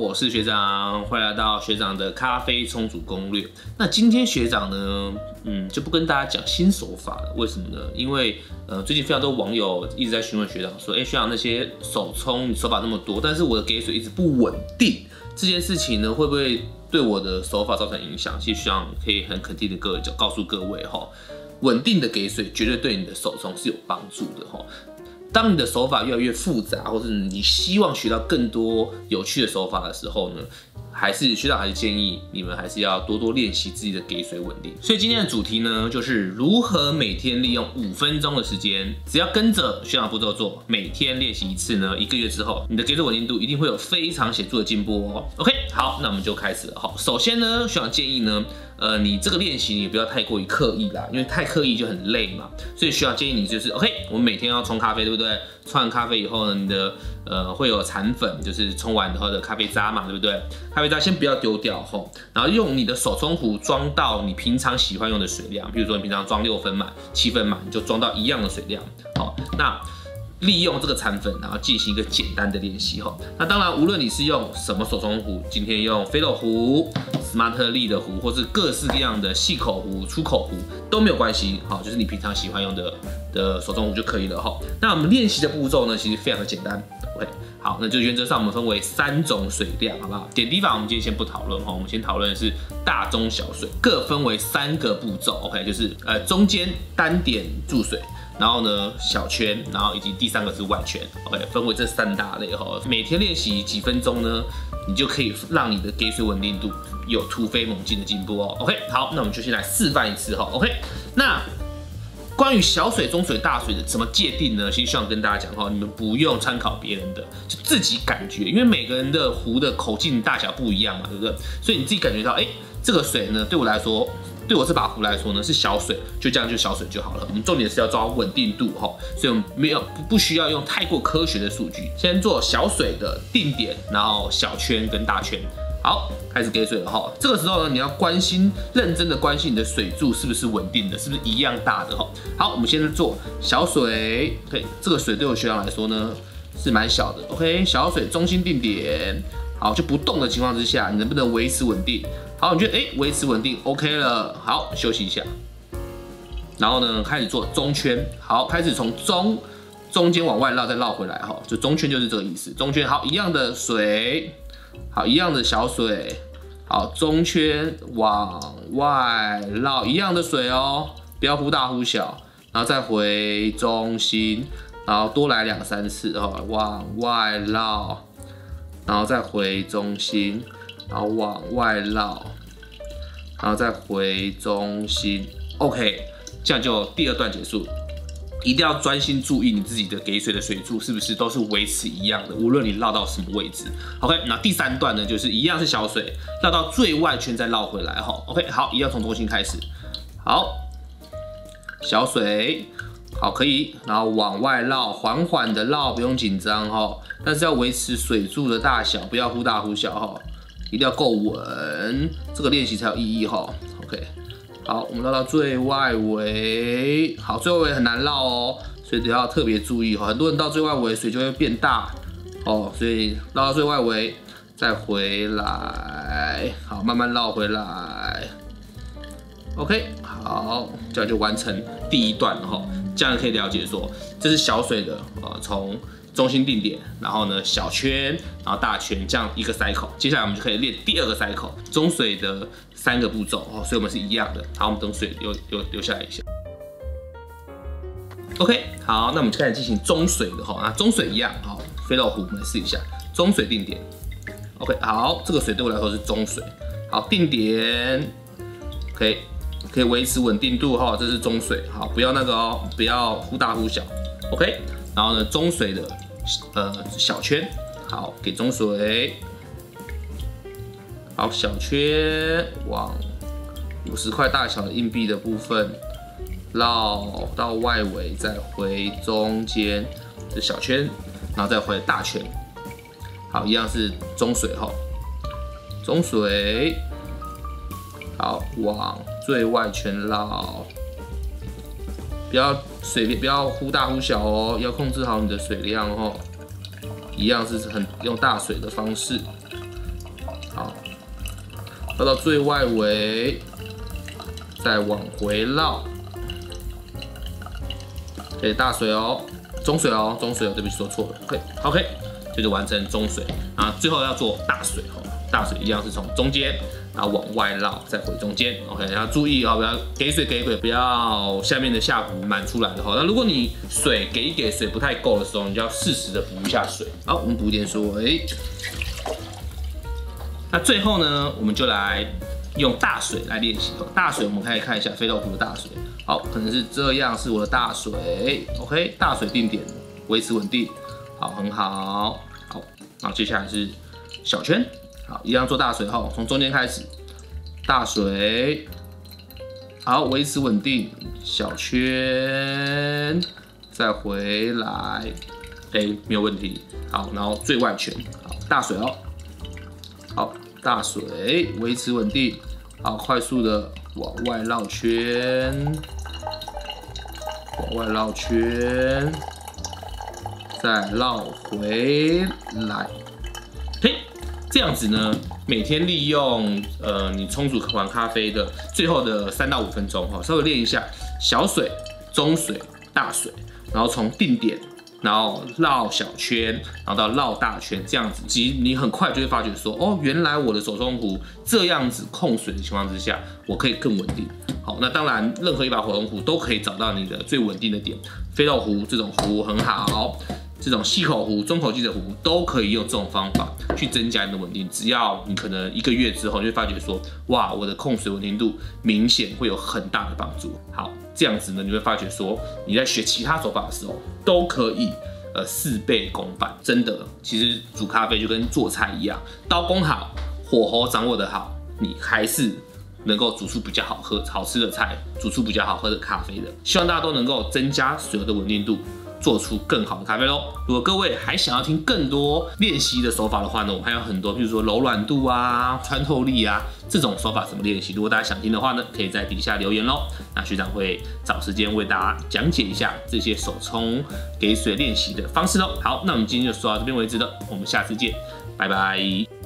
我是学长，欢迎来到学长的咖啡冲煮攻略。那今天学长呢，嗯，就不跟大家讲新手法了。为什么呢？因为呃，最近非常多网友一直在询问学长说，哎，学长那些手冲手法那么多，但是我的给水一直不稳定，这件事情呢，会不会对我的手法造成影响？其实学长可以很肯定的各位就告诉各位哈，稳定的给水绝对对你的手冲是有帮助的哈。当你的手法越来越复杂，或者你希望学到更多有趣的手法的时候呢，还是学长还是建议你们还是要多多练习自己的给水稳定。所以今天的主题呢，就是如何每天利用五分钟的时间，只要跟着学长步骤做，每天练习一次呢，一个月之后，你的给水稳定度一定会有非常显著的进步哦。OK，好，那我们就开始了好。首先呢，学长建议呢。呃，你这个练习你不要太过于刻意啦，因为太刻意就很累嘛，所以需要建议你就是，OK，我们每天要冲咖啡，对不对？冲完咖啡以后呢，你的呃会有残粉，就是冲完以后的咖啡渣嘛，对不对？咖啡渣先不要丢掉吼，然后用你的手冲壶装到你平常喜欢用的水量，比如说你平常装六分满、七分满，你就装到一样的水量，好，那。利用这个残粉，然后进行一个简单的练习哈。那当然，无论你是用什么手冲壶，今天用飞乐壶、Smart 力的壶，或是各式各样的细口壶、粗口壶都没有关系哈，就是你平常喜欢用的的手冲壶就可以了哈。那我们练习的步骤呢，其实非常的简单。OK，好，那就原则上我们分为三种水量，好不好？点滴法我们今天先不讨论哈，我们先讨论的是大、中、小水，各分为三个步骤。OK，就是呃中间单点注水。然后呢，小圈，然后以及第三个是外圈，OK，分为这三大类哈。每天练习几分钟呢，你就可以让你的给水稳定度有突飞猛进的进步哦。OK，好，那我们就先来示范一次哈。OK，那关于小水、中水、大水的怎么界定呢？其实希望跟大家讲哈，你们不用参考别人的，就自己感觉，因为每个人的壶的口径大小不一样嘛，对不对？所以你自己感觉到，哎，这个水呢，对我来说。对我这把壶来说呢，是小水，就这样就小水就好了。我们重点是要抓稳定度哈，所以我们没有不不需要用太过科学的数据，先做小水的定点，然后小圈跟大圈。好，开始给水了哈。这个时候呢，你要关心，认真的关心你的水柱是不是稳定的，是不是一样大的哈。好，我们先做小水，对，这个水对我学长来说呢是蛮小的。OK，小水中心定点，好，就不动的情况之下，你能不能维持稳定？好，你觉得哎维持稳定，OK 了。好，休息一下，然后呢开始做中圈。好，开始从中中间往外绕，再绕回来哈。就中圈就是这个意思。中圈好，一样的水，好一样的小水，好中圈往外绕，一样的水哦，不要忽大忽小，然后再回中心，然后多来两三次哈，往外绕，然后再回中心。然后往外绕，然后再回中心，OK，这样就第二段结束。一定要专心注意你自己的给水的水柱是不是都是维持一样的，无论你绕到什么位置。OK，那第三段呢，就是一样是小水，绕到最外圈再绕回来哈。OK，好，一样从中心开始。好，小水，好可以，然后往外绕，缓缓的绕，不用紧张哈，但是要维持水柱的大小，不要忽大忽小哈。一定要够稳，这个练习才有意义哈。OK，好，我们绕到最外围，好，最外围很难绕哦，所以得要特别注意哈。很多人到最外围水就会变大哦，所以绕到最外围再回来，好，慢慢绕回来。OK，好，这样就完成第一段了哈。这样可以了解说，这是小水的，呃，从。中心定点，然后呢小圈，然后大圈，这样一个 cycle。接下来我们就可以练第二个 cycle，中水的三个步骤哦，所以我们是一样的。好，我们等水流流流下来一下。OK，好，那我们就开始进行中水的哈，那中水一样，好，飞到湖，我们来试一下中水定点。OK，好，这个水对我来说是中水，好，定点，OK，可以维持稳定度哈，这是中水，好，不要那个哦，不要忽大忽小，OK，然后呢中水的。呃，小圈，好，给中水，好，小圈往五十块大小的硬币的部分绕到外围，再回中间的小圈，然后再回大圈，好，一样是中水哈，中水，好，往最外圈绕，不要水不要忽大忽小哦，要控制好你的水量哦。一样是很用大水的方式，好，绕到最外围，再往回绕，给大水哦，中水哦，中水哦，对不起说错了，OK，OK，这就完成中水。啊，最后要做大水哦，大水一样是从中间。然后往外绕，再回中间，OK，要注意哦，不要给水给水，不要下面的下壶满出来的话，那如果你水给一给水不太够的时候，你就要适时的补一下水。好，我们补一点水。那最后呢，我们就来用大水来练习。大水我们可以看一下飞豆壶的大水，好，可能是这样，是我的大水，OK，大水定点，维持稳定，好，很好，好，然后接下来是小圈。好，一样做大水后，从中间开始，大水，好，维持稳定，小圈，再回来，哎，没有问题。好，然后最外圈，好，大水哦，好，大水，维持稳定，好，快速的往外绕圈，往外绕圈，再绕回来，这样子呢，每天利用呃你冲煮完咖啡的最后的三到五分钟哈，稍微练一下小水、中水、大水，然后从定点，然后绕小圈，然后到绕大圈，这样子，其实你很快就会发觉说，哦，原来我的手冲壶这样子控水的情况之下，我可以更稳定。好，那当然任何一把火龙壶都可以找到你的最稳定的点，飞豆壶这种壶很好。这种细口壶、中口径的壶都可以用这种方法去增加你的稳定。只要你可能一个月之后，你会发觉说，哇，我的控水稳定度明显会有很大的帮助。好，这样子呢，你会发觉说，你在学其他手法的时候都可以呃事倍功半。真的，其实煮咖啡就跟做菜一样，刀工好，火候掌握的好，你还是能够煮出比较好喝、好吃的菜，煮出比较好喝的咖啡的。希望大家都能够增加水的稳定度。做出更好的咖啡喽！如果各位还想要听更多练习的手法的话呢，我们还有很多，比如说柔软度啊、穿透力啊这种手法怎么练习。如果大家想听的话呢，可以在底下留言喽。那学长会找时间为大家讲解一下这些手冲给水练习的方式喽。好，那我们今天就说到这边为止了，我们下次见，拜拜。